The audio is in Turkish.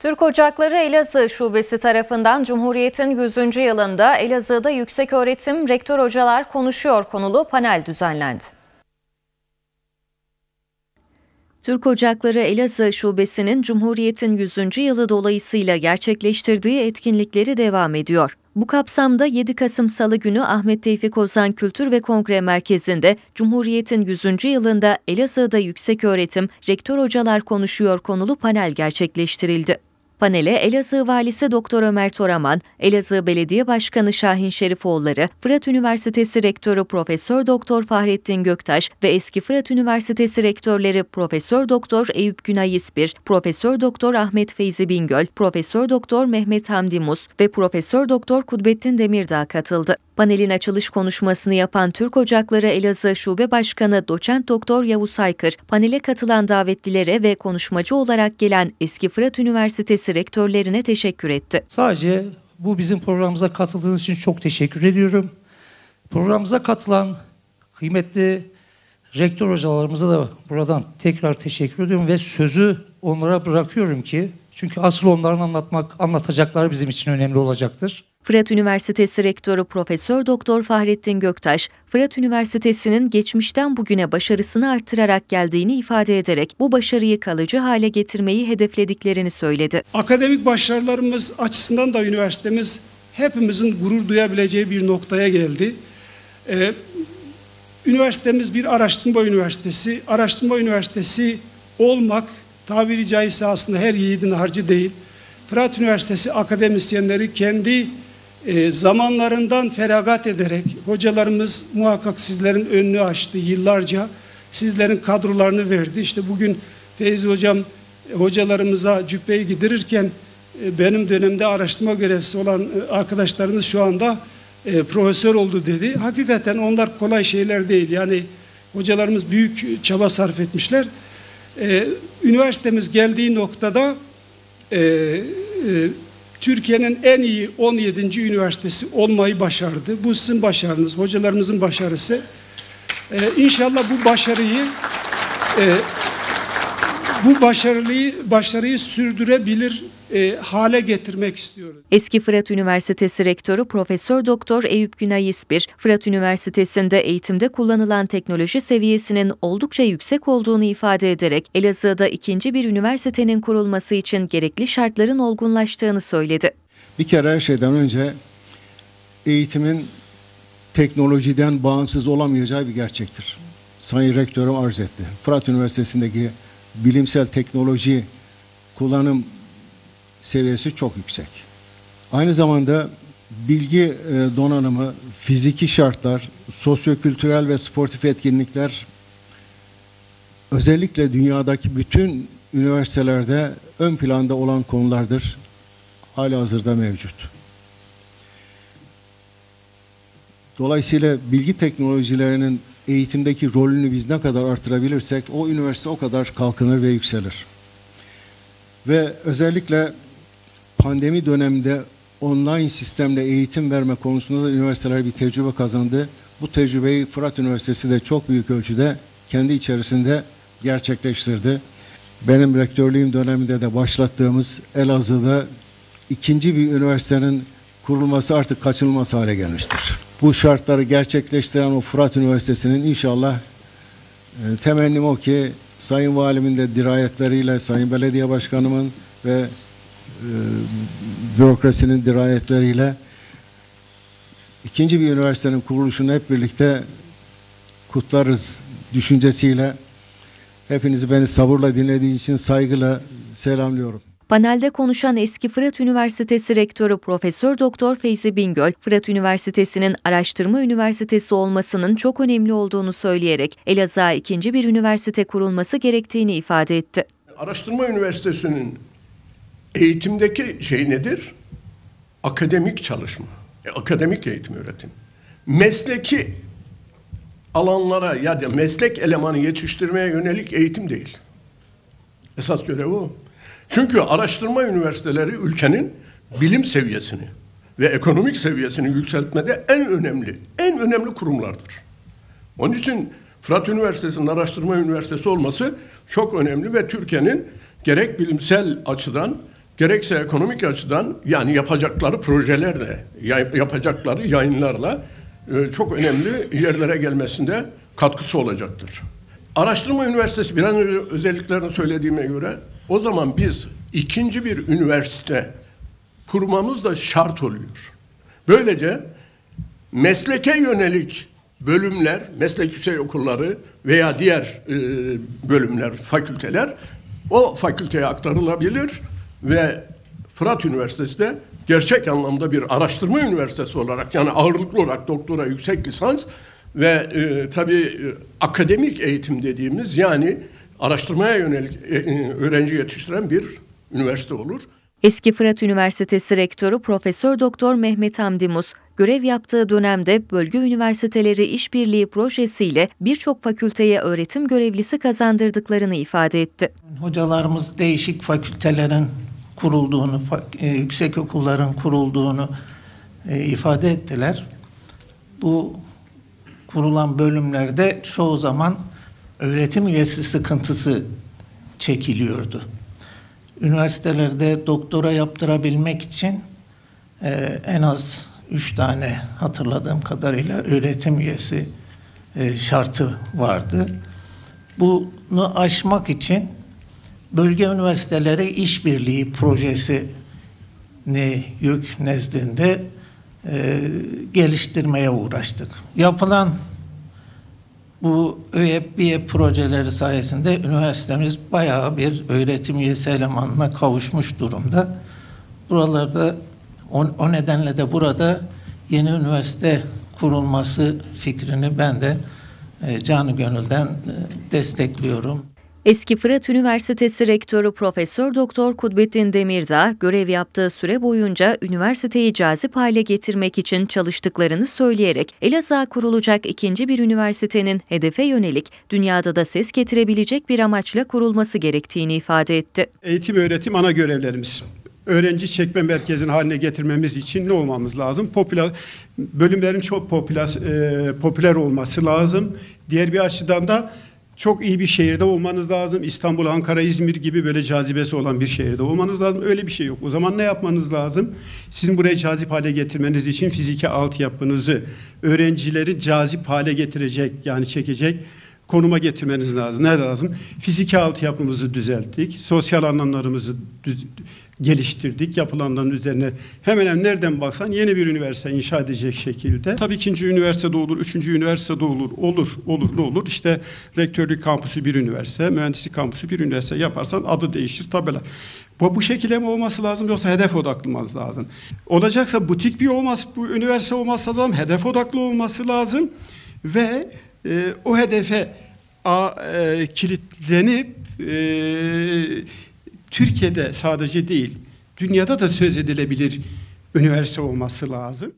Türk Ocakları Elazığ Şubesi tarafından Cumhuriyet'in 100. yılında Elazığ'da Yüksek Öğretim Rektör Hocalar Konuşuyor konulu panel düzenlendi. Türk Ocakları Elazığ Şubesi'nin Cumhuriyet'in 100. yılı dolayısıyla gerçekleştirdiği etkinlikleri devam ediyor. Bu kapsamda 7 Kasım Salı günü Ahmet Tevfik Ozan Kültür ve Kongre Merkezi'nde Cumhuriyet'in 100. yılında Elazığ'da Yüksek Öğretim Rektör Hocalar Konuşuyor konulu panel gerçekleştirildi. Panele Elazığ Valisi Doktor Ömer Toraman, Elazığ Belediye Başkanı Şahin Şerifoğulları, Fırat Üniversitesi Rektörü Profesör Doktor Fahrettin Göktaş ve eski Fırat Üniversitesi Rektörleri Profesör Doktor Eyüp Günay İspir, Profesör Doktor Ahmet Feyzi Bingöl, Profesör Doktor Mehmet Hamdi Mus ve Profesör Doktor Kudbettin Demirdağ katıldı. Panelin açılış konuşmasını yapan Türk Ocakları Elazığ Şube Başkanı Doçent Doktor Yavuz Aykır, panele katılan davetlilere ve konuşmacı olarak gelen eski Fırat Üniversitesi rektörlerine teşekkür etti. Sadece bu bizim programımıza katıldığınız için çok teşekkür ediyorum. Programımıza katılan kıymetli rektör hocalarımıza da buradan tekrar teşekkür ediyorum ve sözü onlara bırakıyorum ki çünkü asıl onların anlatmak anlatacakları bizim için önemli olacaktır. Fırat Üniversitesi Rektörü Profesör Doktor Fahrettin Göktaş, Fırat Üniversitesi'nin geçmişten bugüne başarısını arttırarak geldiğini ifade ederek bu başarıyı kalıcı hale getirmeyi hedeflediklerini söyledi. Akademik başarılarımız açısından da üniversitemiz hepimizin gurur duyabileceği bir noktaya geldi. Ee, üniversitemiz bir araştırma üniversitesi. Araştırma üniversitesi olmak tabiri caizse aslında her yiğidin harcı değil. Fırat Üniversitesi akademisyenleri kendi e, zamanlarından feragat ederek hocalarımız muhakkak sizlerin önünü açtı yıllarca. Sizlerin kadrolarını verdi. İşte bugün Feyzi Hocam e, hocalarımıza cübbeyi gidirirken e, benim dönemde araştırma görevlisi olan e, arkadaşlarımız şu anda e, profesör oldu dedi. Hakikaten onlar kolay şeyler değil. Yani hocalarımız büyük çaba sarf etmişler. E, üniversitemiz geldiği noktada e, e, Türkiye'nin en iyi 17. üniversitesi olmayı başardı. Bu sizin başarınız, hocalarımızın başarısı. Ee, inşallah bu başarıyı e, bu başarıyı başarıyı sürdürebilir e, hale getirmek istiyoruz. Eski Fırat Üniversitesi Rektörü Profesör Doktor Eyüp Günay İspir, Fırat Üniversitesi'nde eğitimde kullanılan teknoloji seviyesinin oldukça yüksek olduğunu ifade ederek Elazığ'da ikinci bir üniversitenin kurulması için gerekli şartların olgunlaştığını söyledi. Bir kere her şeyden önce eğitimin teknolojiden bağımsız olamayacağı bir gerçektir. Sayın Rektörüm arz etti. Fırat Üniversitesi'ndeki bilimsel teknoloji kullanım seviyesi çok yüksek. Aynı zamanda bilgi e, donanımı, fiziki şartlar, sosyokültürel ve sportif etkinlikler özellikle dünyadaki bütün üniversitelerde ön planda olan konulardır. Hala hazırda mevcut. Dolayısıyla bilgi teknolojilerinin eğitimdeki rolünü biz ne kadar artırabilirsek o üniversite o kadar kalkınır ve yükselir. Ve özellikle pandemi döneminde online sistemle eğitim verme konusunda da üniversiteler bir tecrübe kazandı. Bu tecrübeyi Fırat Üniversitesi de çok büyük ölçüde kendi içerisinde gerçekleştirdi. Benim rektörlüğüm döneminde de başlattığımız Elazığ'da ikinci bir üniversitenin kurulması artık kaçınılmaz hale gelmiştir. Bu şartları gerçekleştiren o Fırat Üniversitesi'nin inşallah e, temennim o ki Sayın Valimin de dirayetleriyle, Sayın Belediye Başkanımın ve bürokrasinin dirayetleriyle ikinci bir üniversitenin kuruluşunu hep birlikte kutlarız düşüncesiyle hepinizi beni sabırla dinlediği için saygıyla selamlıyorum. Panelde konuşan eski Fırat Üniversitesi Rektörü Profesör Doktor Feyzi Bingöl, Fırat Üniversitesi'nin araştırma üniversitesi olmasının çok önemli olduğunu söyleyerek Elazığ'a ikinci bir üniversite kurulması gerektiğini ifade etti. Araştırma üniversitesinin eğitimdeki şey nedir? Akademik çalışma, e, akademik eğitim öğretim. Mesleki alanlara ya da meslek elemanı yetiştirmeye yönelik eğitim değil. Esas görev o. Çünkü araştırma üniversiteleri ülkenin bilim seviyesini ve ekonomik seviyesini yükseltmede en önemli, en önemli kurumlardır. Onun için Fırat Üniversitesi'nin araştırma üniversitesi olması çok önemli ve Türkiye'nin gerek bilimsel açıdan gerekse ekonomik açıdan yani yapacakları projelerle, ya- yapacakları yayınlarla e, çok önemli yerlere gelmesinde katkısı olacaktır. Araştırma Üniversitesi bir an önce özelliklerini söylediğime göre o zaman biz ikinci bir üniversite kurmamız da şart oluyor. Böylece mesleke yönelik bölümler, meslek yüksek okulları veya diğer e, bölümler, fakülteler o fakülteye aktarılabilir ve Fırat Üniversitesi de gerçek anlamda bir araştırma üniversitesi olarak yani ağırlıklı olarak doktora, yüksek lisans ve e, tabii e, akademik eğitim dediğimiz yani araştırmaya yönelik e, e, öğrenci yetiştiren bir üniversite olur. Eski Fırat Üniversitesi Rektörü Profesör Doktor Mehmet Hamdi Mus, görev yaptığı dönemde bölge üniversiteleri işbirliği projesiyle birçok fakülteye öğretim görevlisi kazandırdıklarını ifade etti. Hocalarımız değişik fakültelerin kurulduğunu, e, yüksek okulların kurulduğunu e, ifade ettiler. Bu kurulan bölümlerde çoğu zaman öğretim üyesi sıkıntısı çekiliyordu. Üniversitelerde doktora yaptırabilmek için e, en az üç tane hatırladığım kadarıyla öğretim üyesi şartı vardı. Bunu aşmak için bölge üniversiteleri işbirliği projesi ne yük nezdinde e, geliştirmeye uğraştık. Yapılan bu ÖEBİye projeleri sayesinde üniversitemiz bayağı bir öğretim üyesi elemanına kavuşmuş durumda. Buralarda o, o nedenle de burada yeni üniversite kurulması fikrini ben de e, canı gönülden e, destekliyorum. Eski Fırat Üniversitesi Rektörü Profesör Doktor Kudbettin Demirdağ, görev yaptığı süre boyunca üniversiteyi cazip hale getirmek için çalıştıklarını söyleyerek Elazığ'a kurulacak ikinci bir üniversitenin hedefe yönelik dünyada da ses getirebilecek bir amaçla kurulması gerektiğini ifade etti. Eğitim öğretim ana görevlerimiz. Öğrenci çekme merkezin haline getirmemiz için ne olmamız lazım? Popüler bölümlerin çok popüler e, popüler olması lazım. Diğer bir açıdan da çok iyi bir şehirde olmanız lazım. İstanbul, Ankara, İzmir gibi böyle cazibesi olan bir şehirde olmanız lazım. Öyle bir şey yok. O zaman ne yapmanız lazım? Sizin burayı cazip hale getirmeniz için fiziki altyapınızı, öğrencileri cazip hale getirecek yani çekecek konuma getirmeniz lazım. Ne lazım? Fiziki altyapımızı düzelttik. Sosyal alanlarımızı düz- geliştirdik. Yapılanların üzerine hemen hemen nereden baksan yeni bir üniversite inşa edecek şekilde. Tabii ikinci üniversitede olur, üçüncü üniversitede olur. Olur, olur, ne olur? İşte rektörlük kampüsü bir üniversite, mühendislik kampüsü bir üniversite yaparsan adı değişir, tabela. Bu, bu şekilde mi olması lazım yoksa hedef odaklı olması lazım? Olacaksa butik bir olması, bu üniversite olması lazım, hedef odaklı olması lazım ve e, o hedefe a, e, kilitlenip e, Türkiye'de sadece değil, dünyada da söz edilebilir üniversite olması lazım.